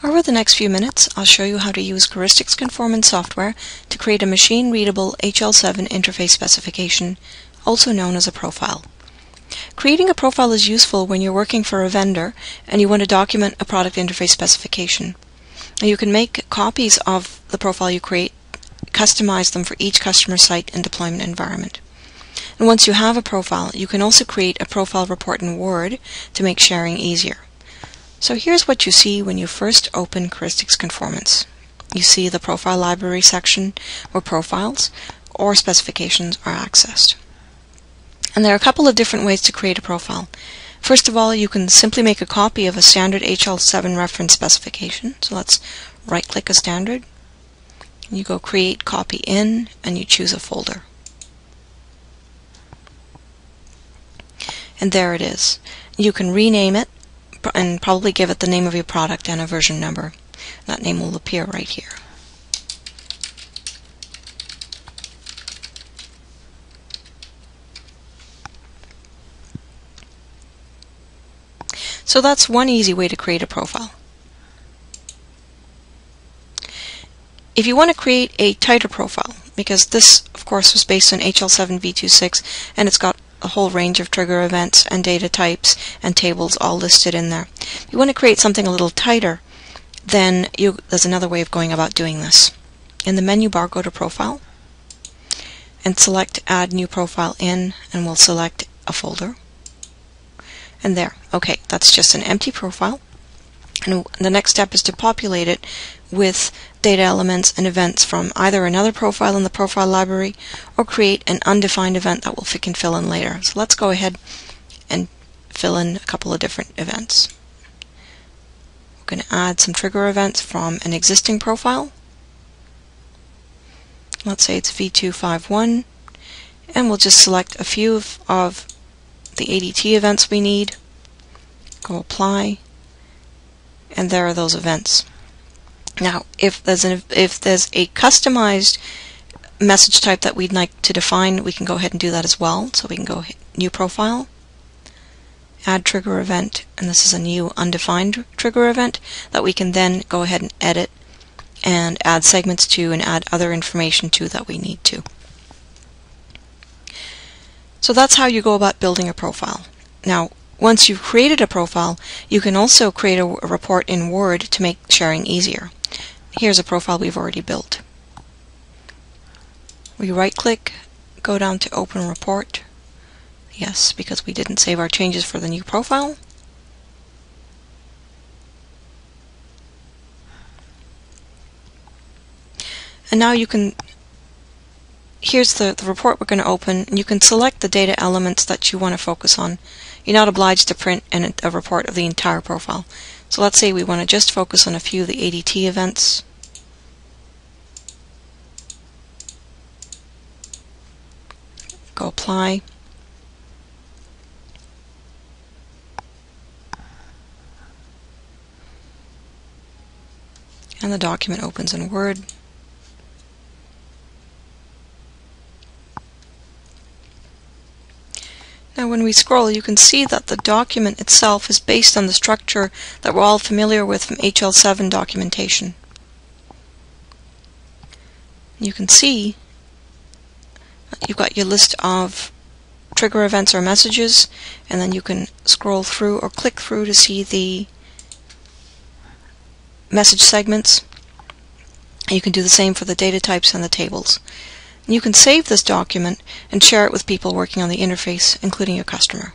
Over the next few minutes, I'll show you how to use Caristix Conformance software to create a machine-readable HL7 interface specification, also known as a profile. Creating a profile is useful when you're working for a vendor and you want to document a product interface specification. You can make copies of the profile you create, customize them for each customer site and deployment environment. And once you have a profile, you can also create a profile report in Word to make sharing easier. So here's what you see when you first open Caristix Conformance. You see the Profile Library section where profiles or specifications are accessed. And there are a couple of different ways to create a profile. First of all, you can simply make a copy of a standard HL7 reference specification. So let's right-click a standard. You go Create Copy In, and you choose a folder. And there it is. You can rename it and probably give it the name of your product and a version number. That name will appear right here. So that's one easy way to create a profile. If you want to create a tighter profile, because this, of course, was based on HL7 v26 and it's got a whole range of trigger events and data types and tables all listed in there. If you want to create something a little tighter, then you, there's another way of going about doing this. In the menu bar, go to Profile and select Add New Profile In, and we'll select a folder. And there, okay, that's just an empty profile. And the next step is to populate it with data elements and events from either another profile in the profile library or create an undefined event that we can fill in later. So let's go ahead and fill in a couple of different events. We're going to add some trigger events from an existing profile. Let's say it's V251 and we'll just select a few of, of the ADT events we need. Go apply and there are those events. Now, if there's an, if there's a customized message type that we'd like to define, we can go ahead and do that as well. So we can go new profile, add trigger event, and this is a new undefined trigger event that we can then go ahead and edit and add segments to and add other information to that we need to. So that's how you go about building a profile. Now, once you've created a profile, you can also create a, a report in Word to make sharing easier. Here's a profile we've already built. We right click, go down to Open Report. Yes, because we didn't save our changes for the new profile. And now you can, here's the, the report we're going to open, and you can select the data elements that you want to focus on. You're not obliged to print an, a report of the entire profile. So let's say we want to just focus on a few of the ADT events. Go apply. And the document opens in Word. Now when we scroll you can see that the document itself is based on the structure that we're all familiar with from HL7 documentation. You can see you've got your list of trigger events or messages and then you can scroll through or click through to see the message segments. You can do the same for the data types and the tables. You can save this document and share it with people working on the interface, including your customer.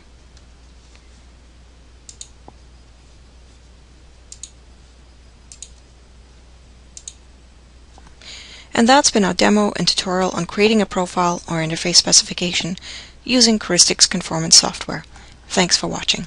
And that's been our demo and tutorial on creating a profile or interface specification using Caristix Conformance software. Thanks for watching.